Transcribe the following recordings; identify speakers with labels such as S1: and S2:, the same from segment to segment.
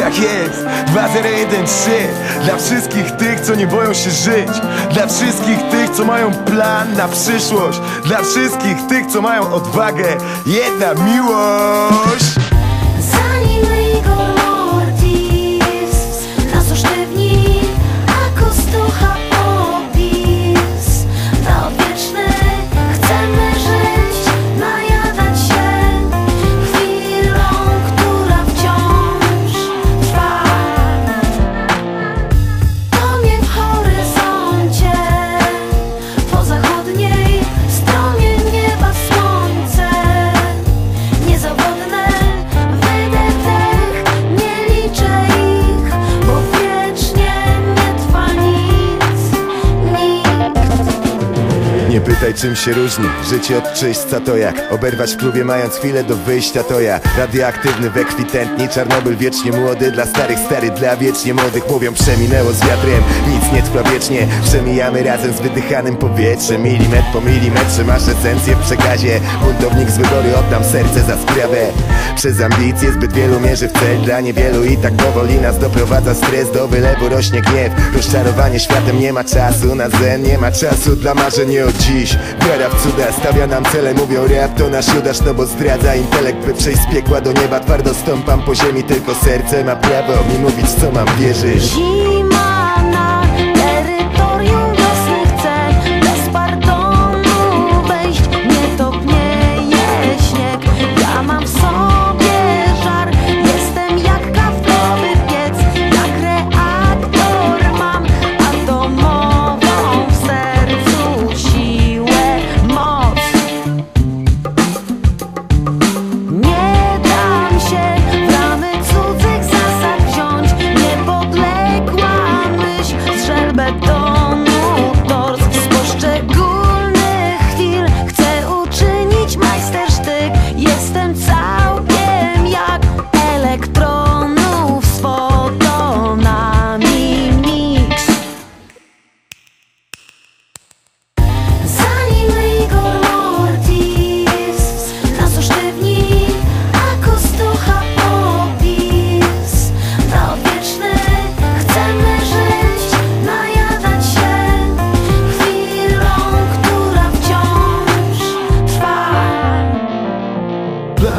S1: Tak jest, 2013 Dla wszystkich tych, co nie boją się żyć. Dla wszystkich tych, co mają plan na przyszłość. Dla wszystkich tych, co mają odwagę. Jedna miłość
S2: Nie
S1: pytaj czym się różni. Życie od czyśćca to jak Oberwać w klubie mając chwilę do wyjścia to ja. Radioaktywny, wekwitentni Czarnobyl wiecznie młody Dla starych stary, dla wiecznie młodych. Mówią przeminęło z wiatrem Nic nie trwa wiecznie. Przemijamy razem z wydychanym powietrzem Milimetr po milimetrze Masz esencję w przekazie. Buntownik z wyboru Oddam serce za sprawę. Przez ambicje zbyt wielu mierzy w cel Dla niewielu i tak powoli nas doprowadza stres. Do wylewu rośnie gniew Rozczarowanie światem nie ma czasu na zen Nie ma czasu dla marzeń od dziś. Wiara w cuda stawia nam cele Mówią rap to nasz judasz No bo zdradza intelekt by przejść z piekła do nieba Twardo stąpam po ziemi Tylko serce ma prawo mi mówić co mam wierzyć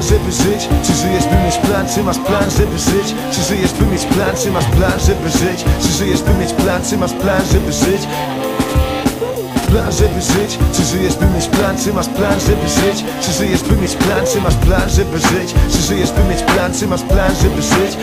S1: Żeby żyć? Czy żyjesz, by mieć plan? Czy masz plan, żeby żyć? Czy żyjesz, by mieć plan? Czy masz plan, żeby żyć? Czy żyjesz, by mieć plan? Czy masz plan, żeby żyć? Plan, żeby żyć? Czy żyjesz, by mieć plan? Czy masz plan, żeby żyć? Czy żyjesz, by mieć plan? Czy masz plan, żeby żyć? Czy żyjesz, by mieć plan? Czy masz plan, żeby żyć?